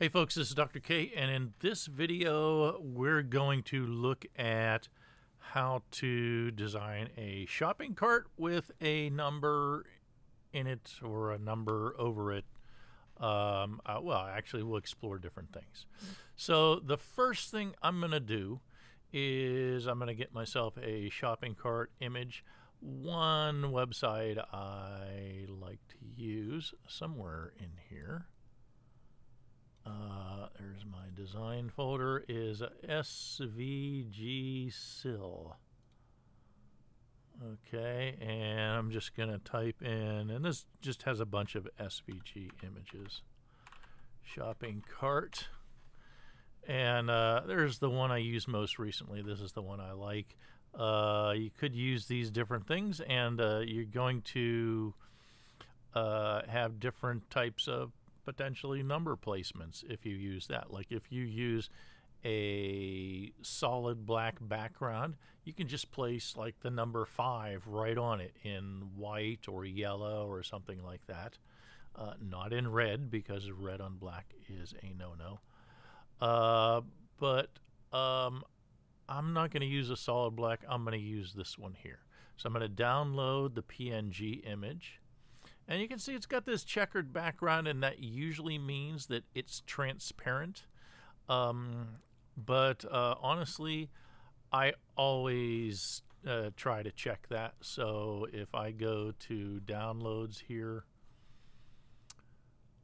Hey folks, this is Dr. K, and in this video, we're going to look at how to design a shopping cart with a number in it or a number over it. Um, uh, well, actually, we'll explore different things. So, the first thing I'm going to do is I'm going to get myself a shopping cart image. One website I like to use somewhere in here. Uh, there's my design folder is SVG SVGSIL. Okay, and I'm just going to type in, and this just has a bunch of SVG images. Shopping cart. And uh, there's the one I used most recently. This is the one I like. Uh, you could use these different things, and uh, you're going to uh, have different types of potentially number placements if you use that. Like if you use a solid black background, you can just place like the number five right on it in white or yellow or something like that. Uh, not in red because red on black is a no-no. Uh, but um, I'm not going to use a solid black. I'm going to use this one here. So I'm going to download the PNG image. And you can see it's got this checkered background, and that usually means that it's transparent. Um, but uh, honestly, I always uh, try to check that. So if I go to downloads here,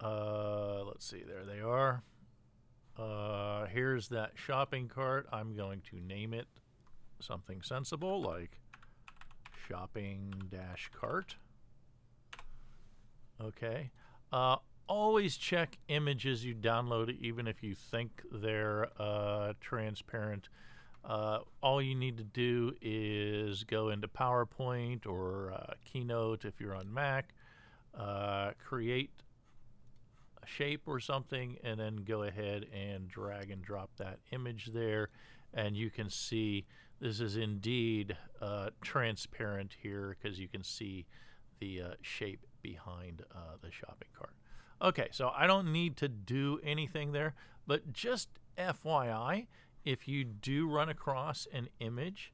uh, let's see, there they are. Uh, here's that shopping cart. I'm going to name it something sensible like shopping dash cart. Okay. Uh, always check images you download, even if you think they're uh, transparent. Uh, all you need to do is go into PowerPoint or uh, Keynote if you're on Mac, uh, create a shape or something and then go ahead and drag and drop that image there and you can see this is indeed uh, transparent here because you can see the uh, shape behind uh, the shopping cart. Okay, so I don't need to do anything there, but just FYI, if you do run across an image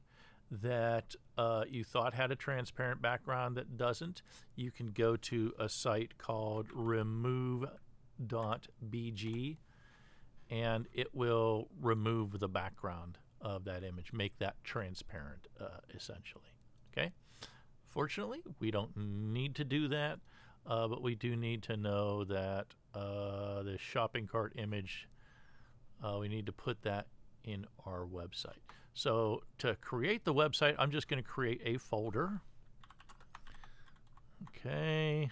that uh, you thought had a transparent background that doesn't, you can go to a site called remove.bg and it will remove the background of that image, make that transparent uh, essentially. Okay. Fortunately, we don't need to do that, uh, but we do need to know that uh, the shopping cart image, uh, we need to put that in our website. So to create the website, I'm just going to create a folder. Okay.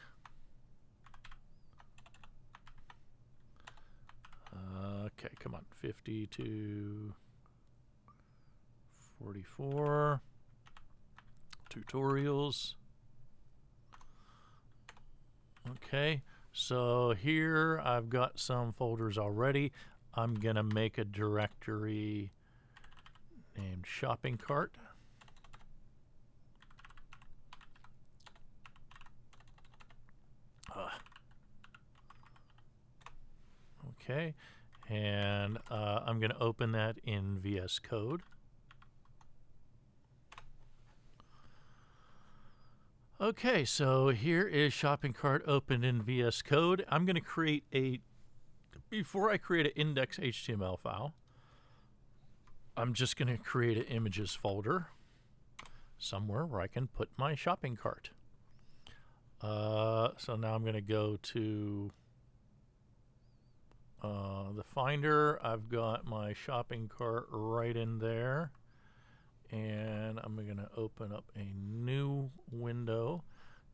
Okay, come on. 50 to 44. Tutorials. Okay, so here I've got some folders already. I'm going to make a directory named shopping cart. Uh. Okay, and uh, I'm going to open that in VS Code. Okay, so here is shopping cart opened in VS Code. I'm going to create a, before I create an index HTML file, I'm just going to create an images folder somewhere where I can put my shopping cart. Uh, so now I'm going to go to uh, the Finder, I've got my shopping cart right in there. And I'm going to open up a new window.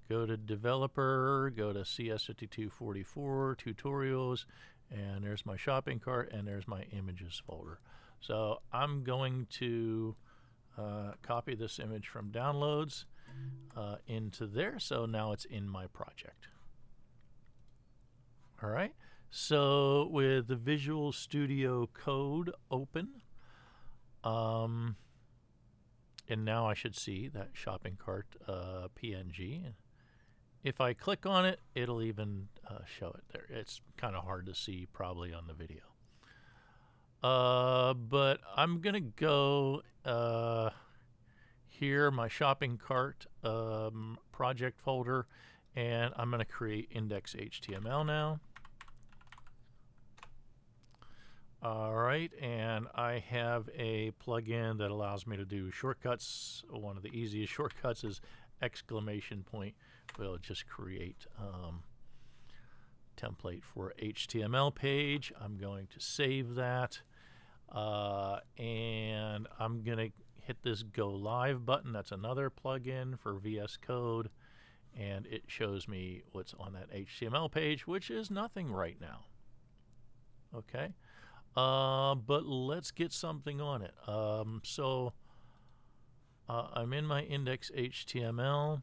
Go to Developer, go to CS5244, Tutorials, and there's my shopping cart, and there's my Images folder. So I'm going to uh, copy this image from Downloads uh, into there. So now it's in my project. All right. So with the Visual Studio Code open, um, and now I should see that shopping cart uh, PNG if I click on it, it'll even uh, show it there. It's kind of hard to see probably on the video. Uh, but I'm going to go uh, here, my shopping cart um, project folder, and I'm going to create index.html now. All right, and I have a plugin that allows me to do shortcuts. One of the easiest shortcuts is exclamation point. We'll just create um, template for HTML page. I'm going to save that. Uh, and I'm going to hit this go live button. That's another plugin for VS Code. And it shows me what's on that HTML page, which is nothing right now. Okay. Uh, but let's get something on it. Um, so uh, I'm in my index HTML.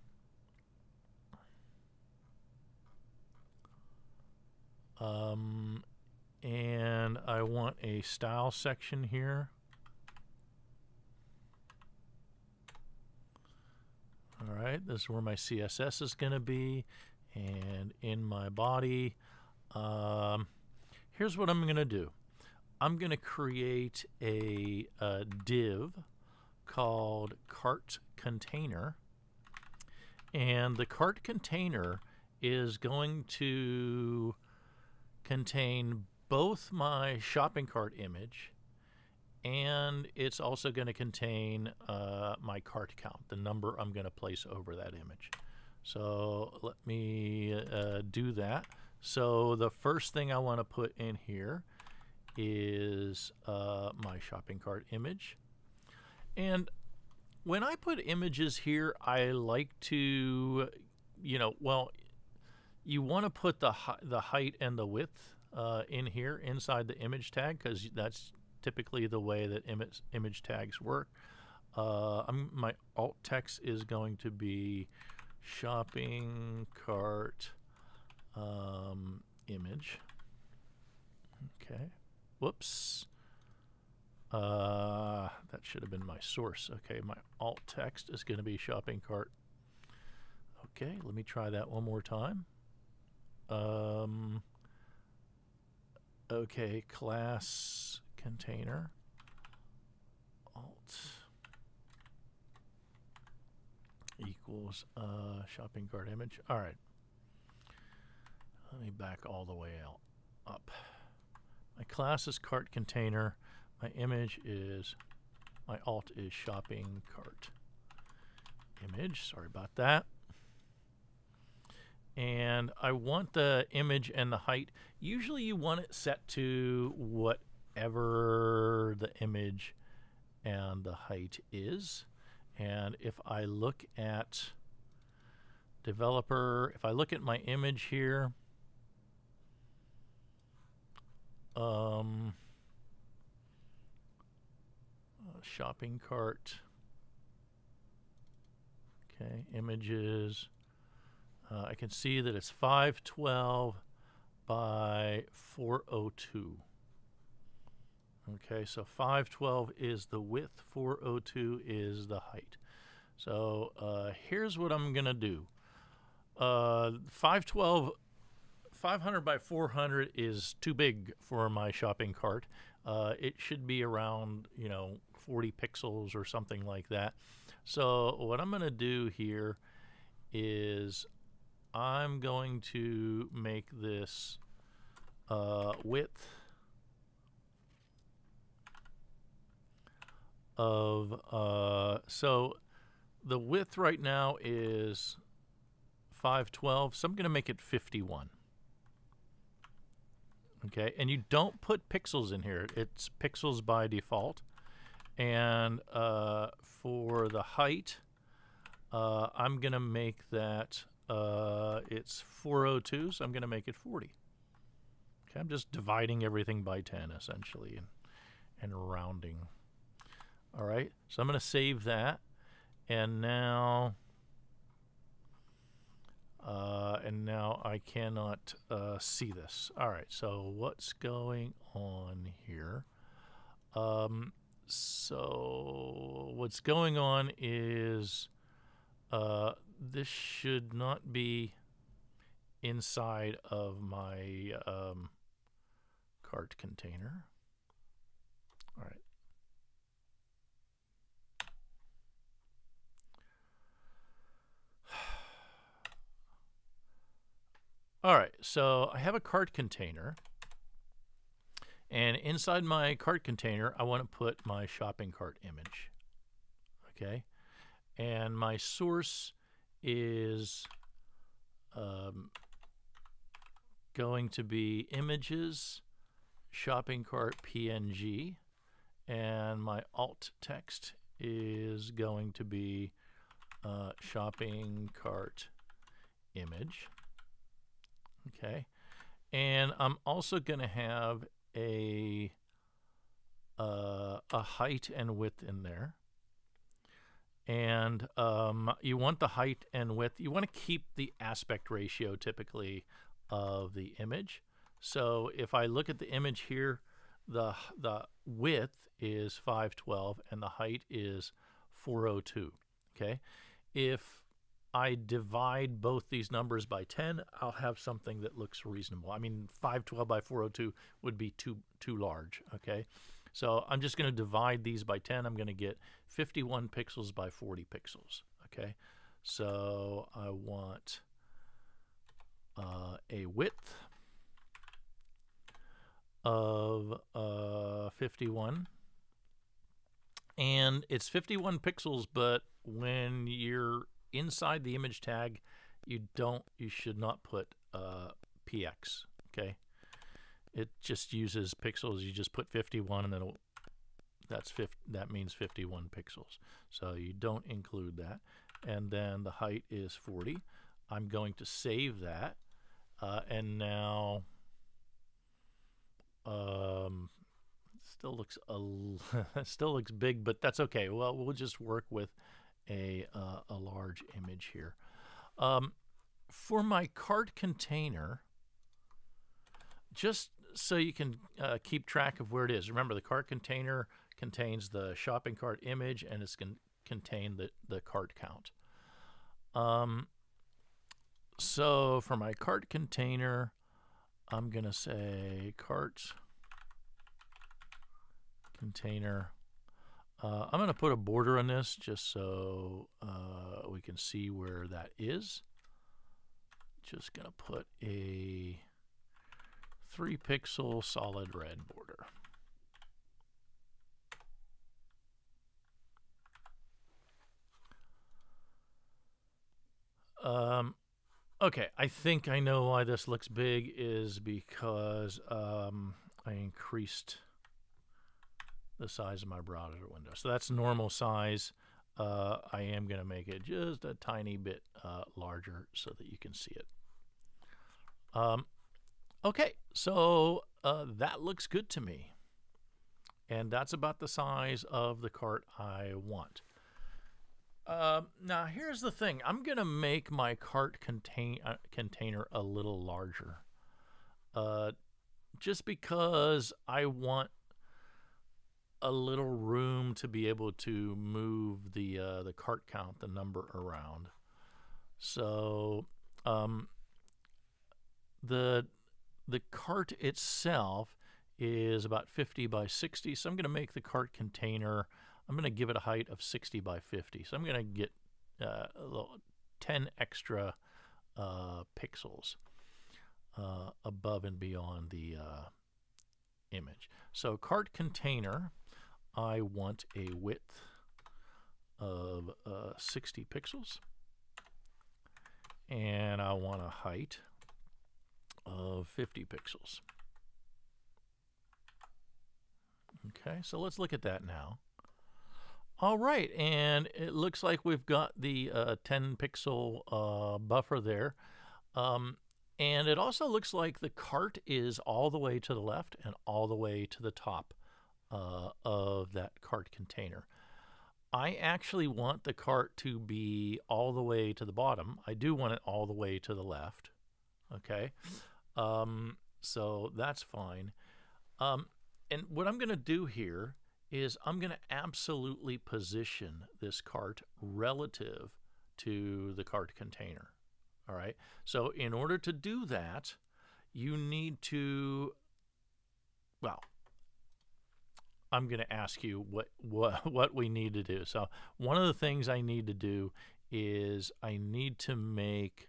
Um, and I want a style section here. All right, this is where my CSS is going to be. And in my body, um, here's what I'm going to do. I'm going to create a, a, div called cart container. And the cart container is going to contain both my shopping cart image and it's also going to contain uh, my cart count, the number I'm going to place over that image. So let me uh, do that. So the first thing I want to put in here is uh, my shopping cart image. And when I put images here, I like to, you know, well, you want to put the the height and the width uh, in here inside the image tag because that's typically the way that image image tags work. Uh, my alt text is going to be shopping cart um, image. Okay. Whoops. Uh, that should have been my source. Okay, my alt text is going to be shopping cart. Okay, let me try that one more time. Um, okay, class container alt equals uh, shopping cart image. All right. Let me back all the way out up. My class is cart container. My image is, my alt is shopping cart image. Sorry about that. And I want the image and the height. Usually you want it set to whatever the image and the height is. And if I look at developer, if I look at my image here, um, shopping cart. Okay, images. Uh, I can see that it's 512 by 402. Okay, so 512 is the width, 402 is the height. So uh, here's what I'm going to do. Uh, 512 500 by 400 is too big for my shopping cart. Uh, it should be around, you know, 40 pixels or something like that. So what I'm going to do here is I'm going to make this uh, width of, uh, so the width right now is 512, so I'm going to make it 51. Okay, and you don't put pixels in here. It's pixels by default. And uh, for the height, uh, I'm going to make that, uh, it's 402, so I'm going to make it 40. Okay, I'm just dividing everything by 10, essentially, and, and rounding. All right, so I'm going to save that. And now uh, and now I cannot uh, see this. All right, so what's going on here? Um, so what's going on is uh, this should not be inside of my um, cart container. All right, so I have a cart container. And inside my cart container, I want to put my shopping cart image. Okay. And my source is um, going to be images, shopping cart PNG, and my alt text is going to be uh, shopping cart image. Okay. And I'm also going to have a uh, a height and width in there. And um, you want the height and width. You want to keep the aspect ratio typically of the image. So if I look at the image here, the the width is 512 and the height is 402. Okay, if I divide both these numbers by 10, I'll have something that looks reasonable. I mean, 512 by 402 would be too too large, okay? So I'm just going to divide these by 10. I'm going to get 51 pixels by 40 pixels, okay? So I want uh, a width of uh, 51 and it's 51 pixels but when you're inside the image tag, you don't, you should not put uh, px. Okay, it just uses pixels. You just put 51, and then that's 50, that means 51 pixels. So you don't include that, and then the height is 40. I'm going to save that, uh, and now. Um, still looks a still looks big, but that's okay. Well, we'll just work with a, uh, a large image here. Um, for my cart container, just so you can uh, keep track of where it is. Remember, the cart container contains the shopping cart image and it's going to contain the, the cart count. Um, so for my cart container, I'm going to say cart container uh, I'm going to put a border on this just so uh, we can see where that is. Just going to put a 3 pixel solid red border. Um, okay, I think I know why this looks big is because um, I increased the size of my browser window. So that's normal size. Uh, I am going to make it just a tiny bit uh, larger so that you can see it. Um, okay, so uh, that looks good to me. And that's about the size of the cart I want. Uh, now, here's the thing. I'm going to make my cart contain, uh, container a little larger. Uh, just because I want a little room to be able to move the uh, the cart count, the number around. So um, the the cart itself is about 50 by 60. So I'm going to make the cart container. I'm going to give it a height of 60 by 50. So I'm going to get uh, 10 extra uh, pixels uh, above and beyond the uh, image. So cart container I want a width of uh, 60 pixels and I want a height of 50 pixels. Okay, so let's look at that now. All right, and it looks like we've got the uh, 10 pixel uh, buffer there. Um, and it also looks like the cart is all the way to the left and all the way to the top uh, of that cart container. I actually want the cart to be all the way to the bottom. I do want it all the way to the left. Okay. Um, so that's fine. Um, and what I'm going to do here is I'm going to absolutely position this cart relative to the cart container. All right. So in order to do that, you need to, well, I'm going to ask you what, what what we need to do. So one of the things I need to do is I need to make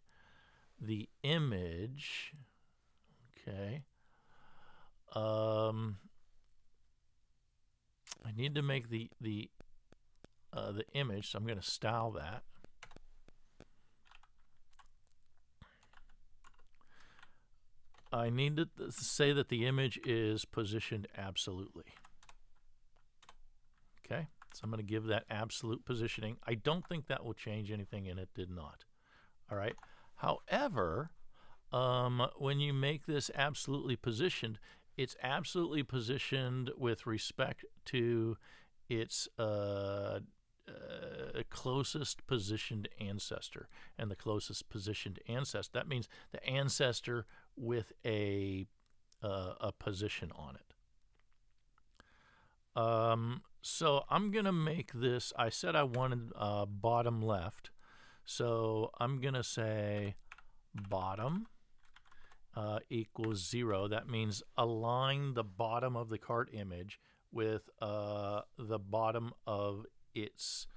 the image. Okay. Um, I need to make the the uh, the image, so I'm going to style that. I need to say that the image is positioned absolutely. So I'm going to give that absolute positioning. I don't think that will change anything, and it did not. All right. However, um, when you make this absolutely positioned, it's absolutely positioned with respect to its uh, uh, closest positioned ancestor. And the closest positioned ancestor, that means the ancestor with a, uh, a position on it. Um, so I'm going to make this, I said I wanted uh, bottom left. So I'm going to say bottom uh, equals zero. That means align the bottom of the cart image with uh, the bottom of its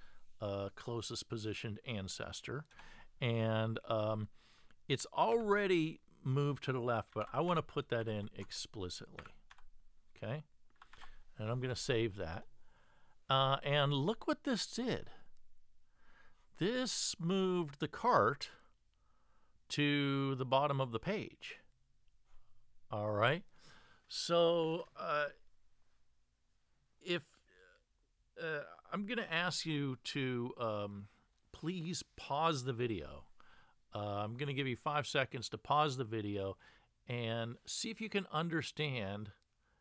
uh, closest positioned ancestor. And um, it's already moved to the left, but I want to put that in explicitly. Okay? And I'm going to save that. Uh, and look what this did. This moved the cart to the bottom of the page. All right. So uh, if uh, I'm going to ask you to um, please pause the video. Uh, I'm going to give you five seconds to pause the video and see if you can understand,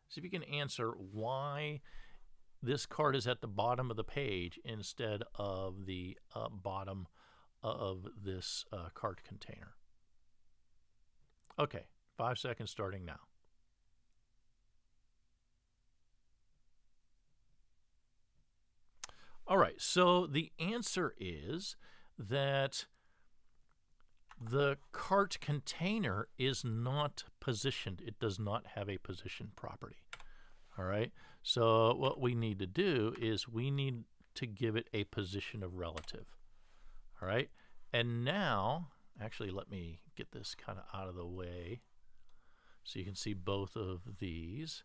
see if you can answer why this card is at the bottom of the page instead of the uh, bottom of this uh, cart container. Okay, five seconds starting now. All right, so the answer is that the cart container is not positioned. It does not have a position property. All right, so what we need to do is we need to give it a position of relative. All right, and now, actually, let me get this kind of out of the way so you can see both of these.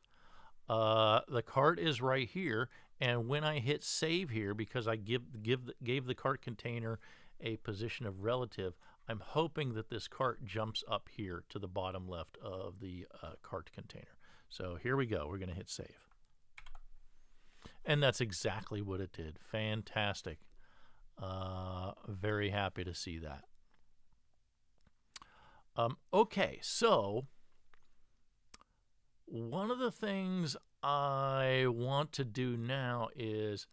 Uh, the cart is right here, and when I hit save here, because I give, give gave the cart container a position of relative, I'm hoping that this cart jumps up here to the bottom left of the uh, cart container. So here we go. We're going to hit save. And that's exactly what it did. Fantastic. Uh, very happy to see that. Um, okay, so one of the things I want to do now is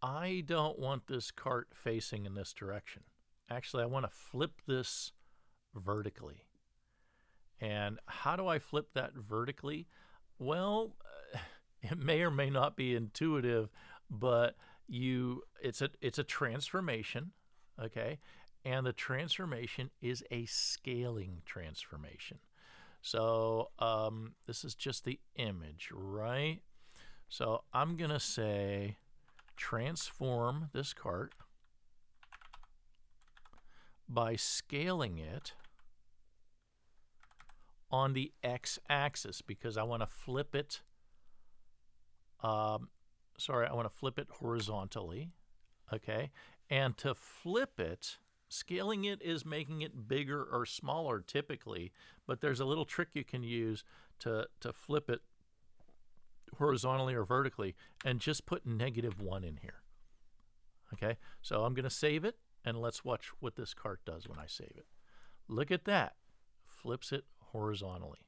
I don't want this cart facing in this direction. Actually, I want to flip this vertically. And how do I flip that vertically? Well, it may or may not be intuitive, but you it's a it's a transformation, okay? And the transformation is a scaling transformation. So um, this is just the image, right? So I'm going to say transform this cart by scaling it on the x-axis because I want to flip it um, sorry I want to flip it horizontally okay and to flip it Scaling it is making it bigger or smaller typically, but there's a little trick you can use to, to flip it horizontally or vertically and just put negative one in here. Okay, so I'm going to save it and let's watch what this cart does when I save it. Look at that, flips it horizontally.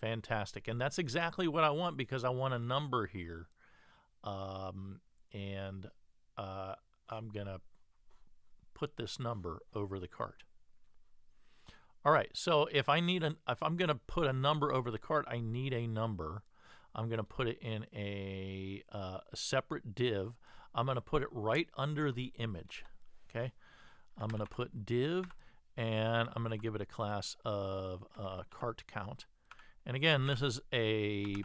Fantastic, and that's exactly what I want because I want a number here. Um, and uh, I'm going to put this number over the cart. All right, so if I need an if I'm going to put a number over the cart, I need a number. I'm going to put it in a, uh, a separate div. I'm going to put it right under the image. Okay, I'm going to put div, and I'm going to give it a class of uh, cart count. And again, this is a,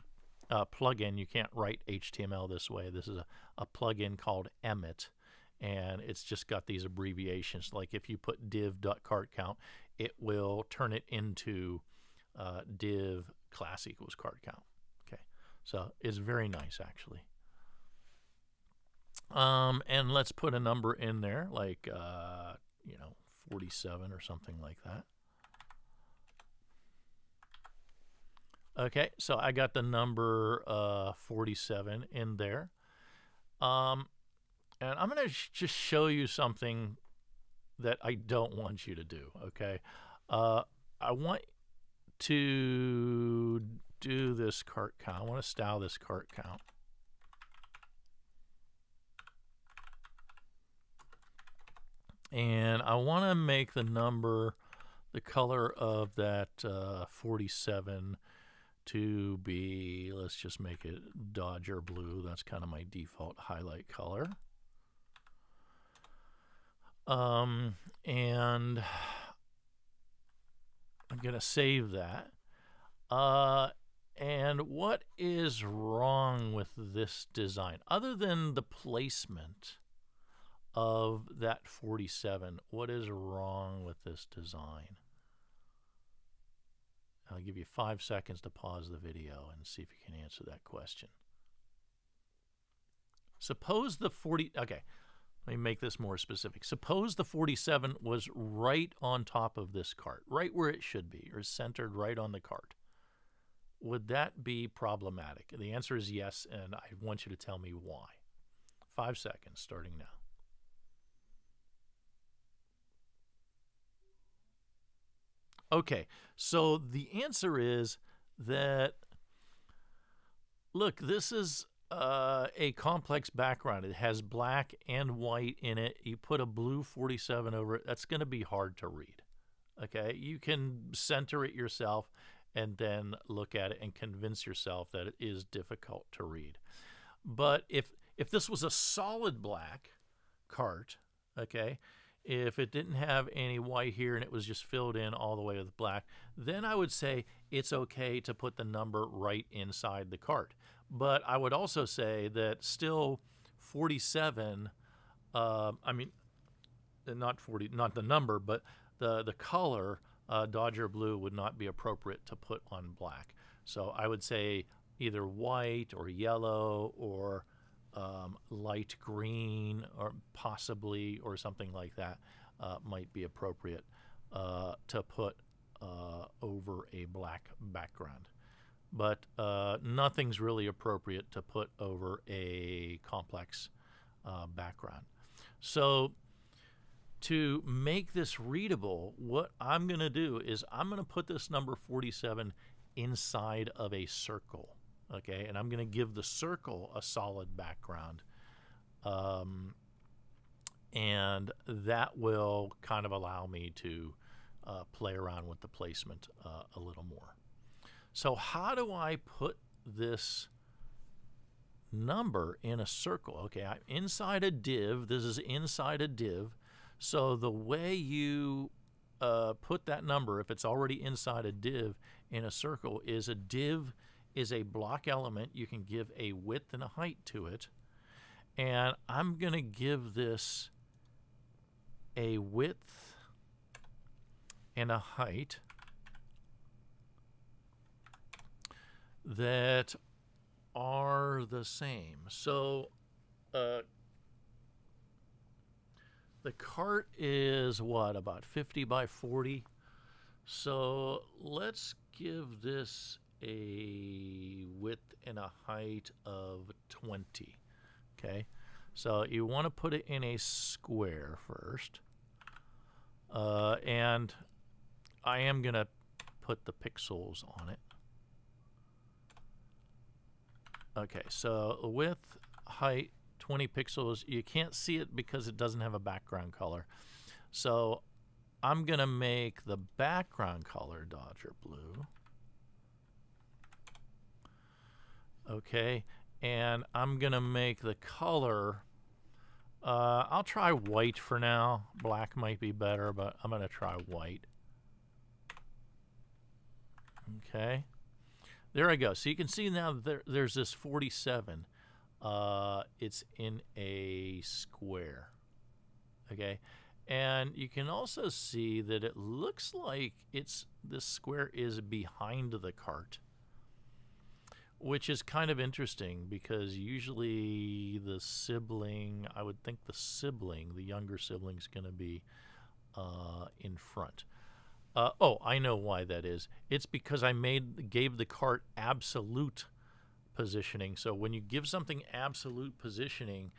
a plugin. You can't write HTML this way. This is a, a plugin called Emmet, and it's just got these abbreviations. Like if you put div.cartCount, it will turn it into uh, div class equals cart count. Okay, so it's very nice actually. Um, and let's put a number in there, like uh, you know, 47 or something like that. Okay, so I got the number uh, 47 in there. Um, and I'm going to sh just show you something that I don't want you to do, okay? Uh, I want to do this cart count. I want to style this cart count. And I want to make the number, the color of that uh, 47 to be, let's just make it Dodger blue. That's kind of my default highlight color. Um, and I'm going to save that. Uh, and what is wrong with this design? Other than the placement of that 47, what is wrong with this design? I'll give you five seconds to pause the video and see if you can answer that question. Suppose the 40, okay, let me make this more specific. Suppose the 47 was right on top of this cart, right where it should be, or centered right on the cart. Would that be problematic? The answer is yes, and I want you to tell me why. Five seconds starting now. Okay, so the answer is that, look, this is uh, a complex background. It has black and white in it. You put a blue 47 over it, that's going to be hard to read. Okay, you can center it yourself and then look at it and convince yourself that it is difficult to read. But if if this was a solid black cart, okay, if it didn't have any white here and it was just filled in all the way with black, then I would say it's okay to put the number right inside the cart. But I would also say that still 47, uh, I mean, not 40, not the number, but the, the color, uh, Dodger blue, would not be appropriate to put on black. So I would say either white or yellow or um, light green or possibly or something like that uh, might be appropriate uh, to put uh, over a black background but uh, nothing's really appropriate to put over a complex uh, background. So to make this readable, what I'm going to do is I'm going to put this number 47 inside of a circle, okay? And I'm going to give the circle a solid background. Um, and that will kind of allow me to uh, play around with the placement uh, a little more. So how do I put this number in a circle? Okay, I'm inside a div. This is inside a div. So the way you uh, put that number, if it's already inside a div in a circle, is a div is a block element. You can give a width and a height to it. And I'm going to give this a width and a height that are the same. So uh, the cart is what, about 50 by 40? So let's give this a width and a height of 20. Okay, so you want to put it in a square first. Uh, and I am going to put the pixels on it. Okay, so width, height, 20 pixels. You can't see it because it doesn't have a background color. So I'm going to make the background color Dodger blue. Okay, and I'm to make the color Uh, I'll try white for now. Black might be better, but I'm to try white. Okay. There I go. So you can see now there, there's this 47. Uh, it's in a square. Okay. And you can also see that it looks like it's this square is behind the cart which is kind of interesting because usually the sibling, I would think the sibling, the younger sibling, is going to be uh, in front. Uh, oh, I know why that is. It's because I made gave the cart absolute positioning. So when you give something absolute positioning,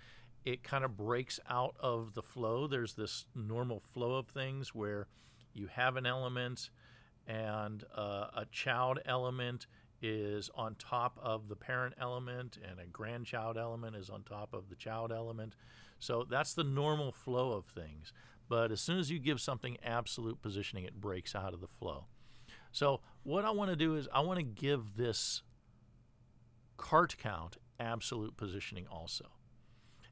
it kind of breaks out of the flow. There's this normal flow of things where you have an element and uh, a child element is on top of the parent element and a grandchild element is on top of the child element. So that's the normal flow of things. But as soon as you give something absolute positioning, it breaks out of the flow. So what I want to do is I want to give this cart count absolute positioning also.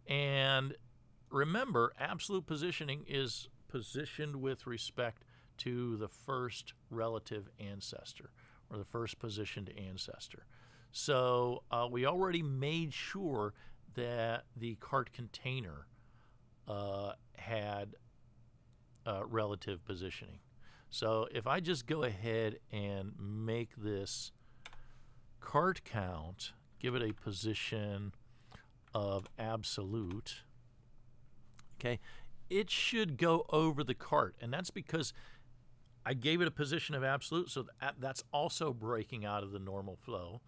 And remember, absolute positioning is positioned with respect to the first relative ancestor or the first positioned ancestor. So uh, we already made sure that the cart container uh, had uh, relative positioning. So if I just go ahead and make this cart count, give it a position of absolute, okay, it should go over the cart. And that's because I gave it a position of absolute, so that's also breaking out of the normal flow.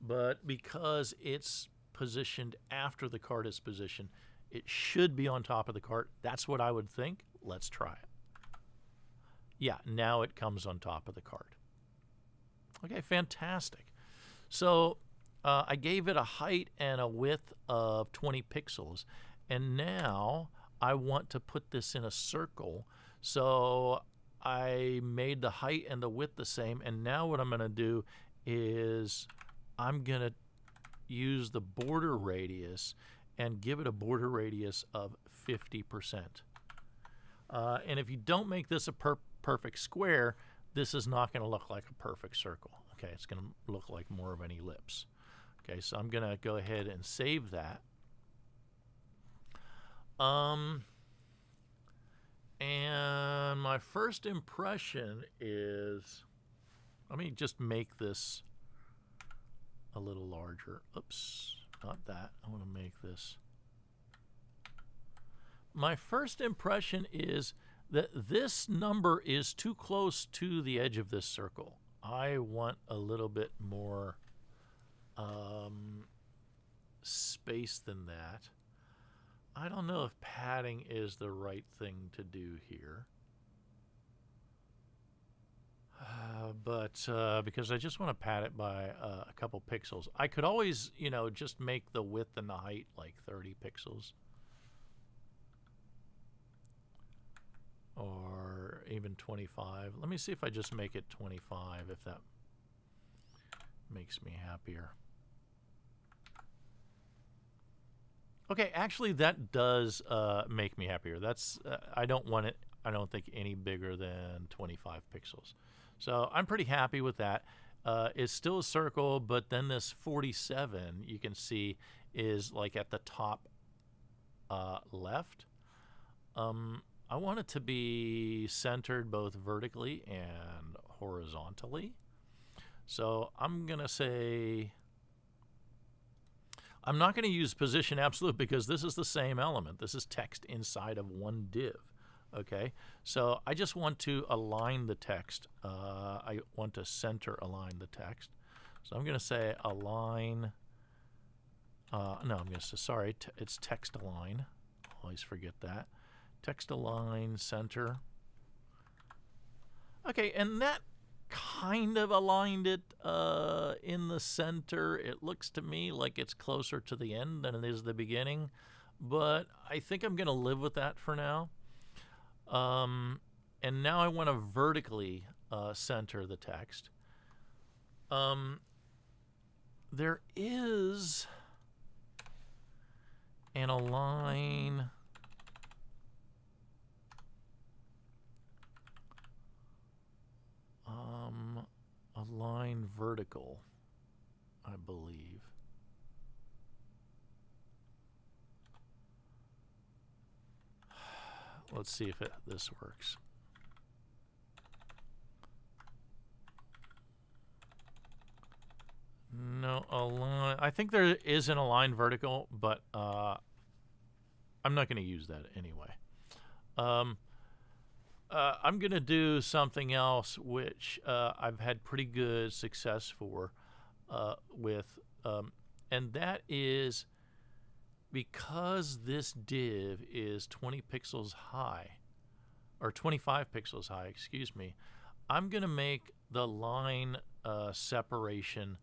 But because it's positioned after the cart is positioned, it should be on top of the cart. That's what I would think. Let's try it. Yeah, now it comes on top of the cart. Okay, fantastic. So uh, I gave it a height and a width of 20 pixels. And now I want to put this in a circle. So I made the height and the width the same. And now what I'm going to do is I'm going to use the border radius and give it a border radius of 50%. Uh, and if you don't make this a per perfect square, this is not going to look like a perfect circle. Okay, it's going to look like more of an ellipse. Okay, so I'm going to go ahead and save that. Um, and my first impression is, let me just make this a little larger. Oops, not that. I want to make this. My first impression is that this number is too close to the edge of this circle. I want a little bit more um, space than that. I don't know if padding is the right thing to do here. Uh, but uh, because I just want to pad it by uh, a couple pixels. I could always, you know, just make the width and the height like 30 pixels. Or even 25. Let me see if I just make it 25, if that makes me happier. Okay, actually, that does uh, make me happier. That's uh, I don't want it. I don't think any bigger than 25 pixels. So I'm pretty happy with that. Uh, it's still a circle, but then this 47 you can see is like at the top uh, left. Um, I want it to be centered both vertically and horizontally. So I'm gonna say I'm not going to use position absolute because this is the same element. This is text inside of one div. Okay, so I just want to align the text. Uh, I want to center align the text. So I'm going to say align. Uh, no, I'm going to say, sorry, it's text align. Always forget that. Text align center. Okay, and that kind of aligned it uh, in the center. It looks to me like it's closer to the end than it is the beginning, but I think I'm going to live with that for now. Um, and now I want to vertically uh, center the text. Um, there is an align. Um, align vertical, I believe. Let's see if it, this works. No, align. I think there is an align vertical, but uh, I'm not going to use that anyway. Um, uh, I'm going to do something else which uh, I've had pretty good success for uh, with, um, and that is because this div is 20 pixels high, or 25 pixels high, excuse me, I'm going to make the line uh, separation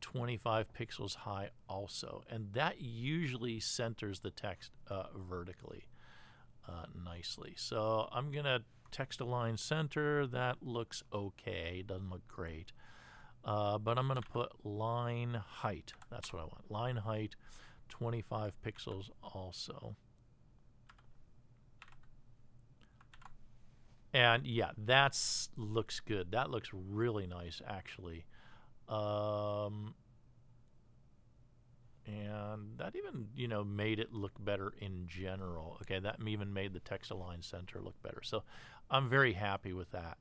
25 pixels high also. And that usually centers the text uh, vertically uh, nicely. So I'm going to text align center. That looks okay. Doesn't look great. Uh, but I'm going to put line height. That's what I want. Line height 25 pixels also. And yeah, that looks good. That looks really nice, actually. Um, and that even, you know, made it look better in general. Okay, that even made the text align center look better. So I'm very happy with that.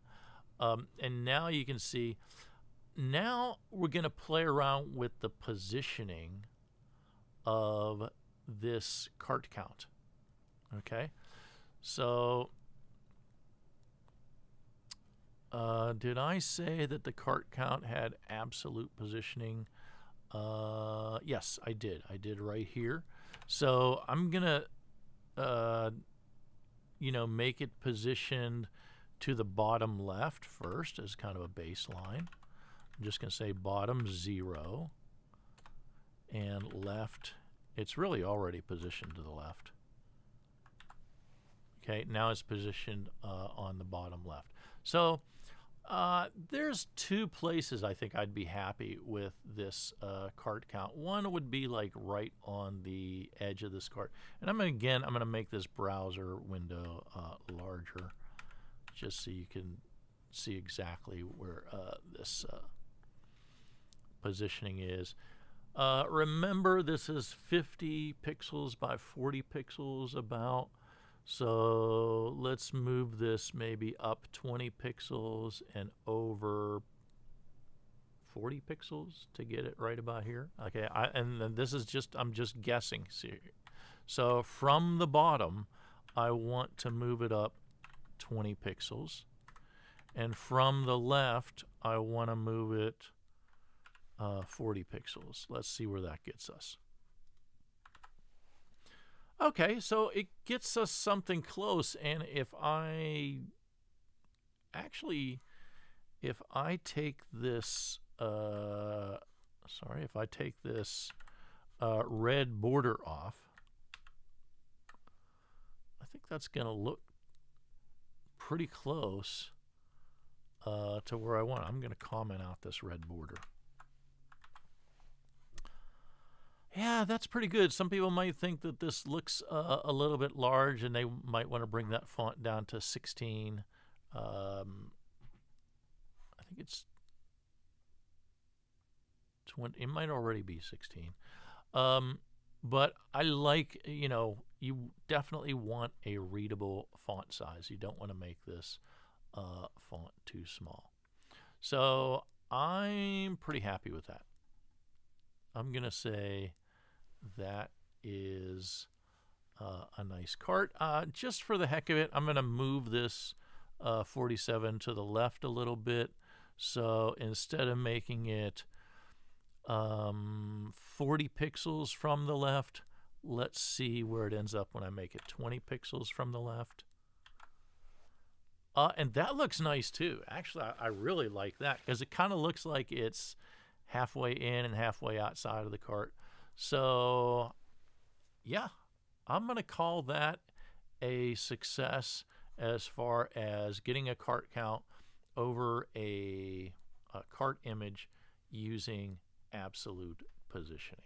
Um, and now you can see, now we're going to play around with the positioning of this cart count. Okay, so uh, did I say that the cart count had absolute positioning? Uh, yes, I did. I did right here. So I'm gonna, uh, you know, make it positioned to the bottom left first as kind of a baseline. I'm just gonna say bottom zero and left. It's really already positioned to the left. Okay, now it's positioned uh, on the bottom left. So uh, there's two places I think I'd be happy with this uh, cart count. One would be like right on the edge of this cart. And I'm again, I'm going to make this browser window uh, larger just so you can see exactly where uh, this uh, positioning is. Uh, remember, this is 50 pixels by 40 pixels about. So let's move this maybe up 20 pixels and over 40 pixels to get it right about here. Okay, I, and then this is just, I'm just guessing. See, So from the bottom, I want to move it up 20 pixels. And from the left, I want to move it uh, 40 pixels. Let's see where that gets us. Okay, so it gets us something close, and if I actually, if I take this, uh, sorry, if I take this uh, red border off, I think that's going to look pretty close uh, to where I want. I'm going to comment out this red border. Yeah, that's pretty good. Some people might think that this looks uh, a little bit large and they might want to bring that font down to 16. Um, I think it's 20, it might already be 16. Um, but I like, you know, you definitely want a readable font size. You don't want to make this uh, font too small. So I'm pretty happy with that. I'm going to say that is uh, a nice cart. Uh, just for the heck of it, I'm going to move this uh, 47 to the left a little bit. So instead of making it um, 40 pixels from the left, let's see where it ends up when I make it 20 pixels from the left. Uh, and that looks nice too. Actually, I, I really like that because it kind of looks like it's halfway in and halfway outside of the cart. So, yeah, I'm going to call that a success as far as getting a cart count over a, a cart image using absolute positioning.